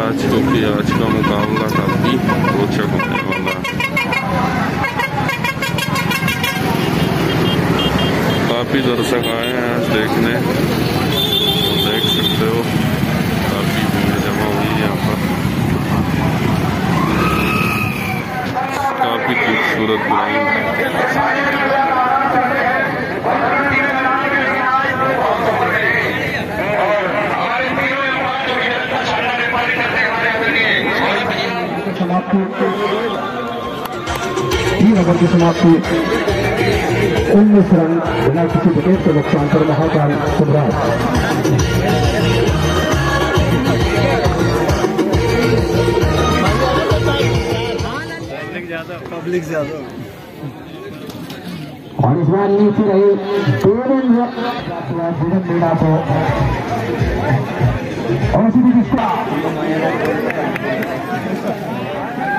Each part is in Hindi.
है आज आज का मुकाबला काफ़ी रोचक होने वाला काफ़ी दर्शक आए हैं आज देखने। देख सकते हो, काफ़ी भीड़ जमा हुई है यहाँ पर। काफ़ी खूबसूरत ग्राउंड है। समाप्ति तीन ओवर की समाप्ति उन्नीस रन बिना किसी विकेट के नुकसान पर महाकाल सम्राट और इस बार नीचे रही दोनों मीणा को और सीधी दिशा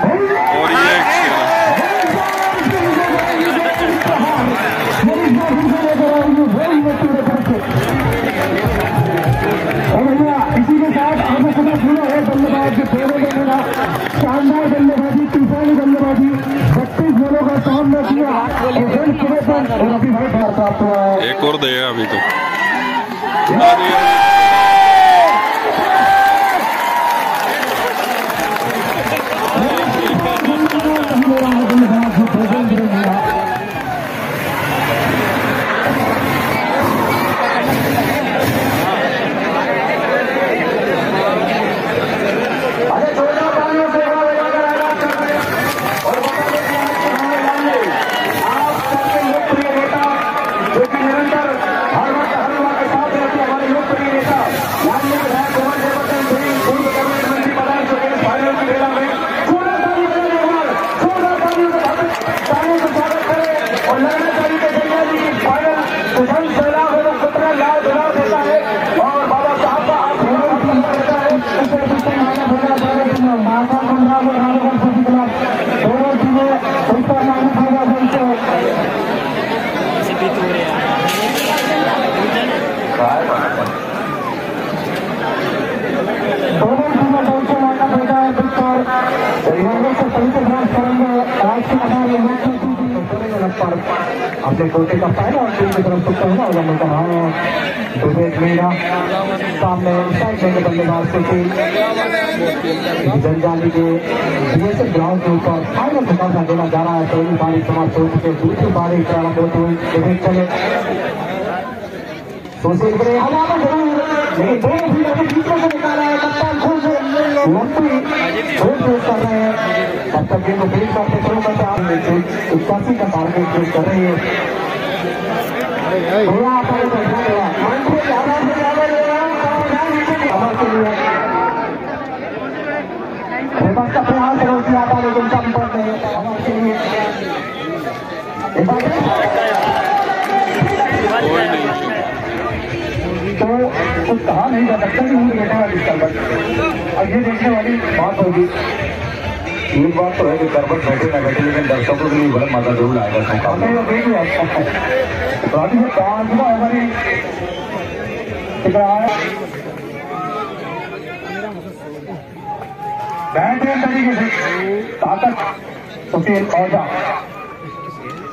और ये एक्शन इसी के साथ आगे सदा पूरा है बल्लेबाज जो फेरे में मेरा शानदार बल्लेबाजी बल्लेबाजी का किया एक और दे अभी तो मेरा है बल्लेबाज जो भोजन करेगा अरे छोटा पानी से हवा लगाकर आगाज़ करते हैं और बता दें कि आज के हमारे मामले आप सबके लोकप्रिय नेता जो कि निरंतर हर वक्त हर युवा के साथ रहते हमारे लोकप्रिय नेता माननीय विधायक कुमार देवचंद सिंह पूर्व कैबिनेट मंत्री प्रधान सुरेश फाइनल की खेला में छोटा पानी से निर्माण छोटा पानी से तालियों से स्वागत करें और लगना चाहिए कि गंगा जी की फाइनल सुधन सैलाब एवं सत्रह लाल गुलाब देता है और बाबा साहब का हाथ होने की देता है इसे पीछे माना भैया सारे माता पंद्रह और रामगढ़ सभी क्लब दोनों चीज़ें उत्तर मानी फ़ायदा बनते दोनों टीमें पहुँचे माना बेटा है बिल्कुल रिवाइवल से तरीके प्रयास करेंगे आज के हमारे पर अपने का पहला और टीम की तरफ़ से पहला अवलंबन कर रहा है विवेक मीणा सामने साइड में बल्लेबाज को जंजाली के बीएसएफ ग्राउंड के ऊपर फाइनल मुकाबला देना जा रहा है। पहली पारी समाप्त हो चुके दूसरी पारी प्रारंभ होते हुए विवेक चले। ज़रूर लेकिन बीचों से निकाला है कप्तान खुद लंबी कर रहे हैं। तब तक गेंद को फ़ील्ड करते शुरू करते आप इक्यासी का टारगेट फ़ील्ड कर रही है। थोड़ा अमर के लिए। विपक्ष का प्रयास करो कि आता लेकिन कम पड़ रहे हैं लिए तो कुछ कहा नहीं जा सकता कि बेटा वाली करबट अब ये देखने वाली बात होगी। एक बात तो है कि करबट बैठे ना बैठे, लेकिन दर्शकों के लिए बड़ा मज़ा ज़रूर आएगा बेहतरीन तरीके से। ताकत सुशील औजा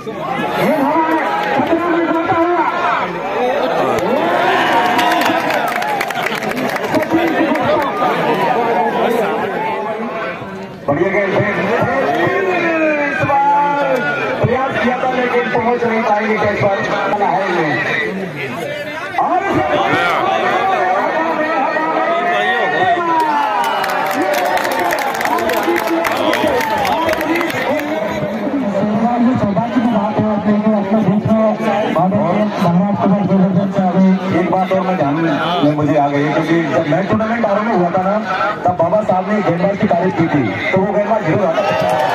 ये धावा है खतरा में जाता हुआ बढ़िया गेंद है इस बार प्रयास किया था लेकिन पहुँच नहीं पाएँगे कैच पर है ये और सौभाग्य की बात है। में प्रदर्शन से आगे एक बात और मैं ध्यान में मुझे आ गई क्योंकि जब मैं टूर्नामेंट आरंभ हुआ था ना तब बाबा साहब ने गेंदबाज की तारीफ़ की थी तो वो गेंदबाज ज़रूर आता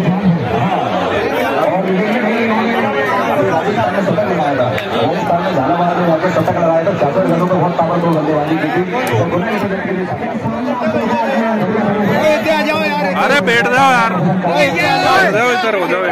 давай, Арм. Давай, здорово, давай.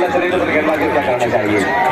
बैठ शरीर पर हो क्या करना चाहिए?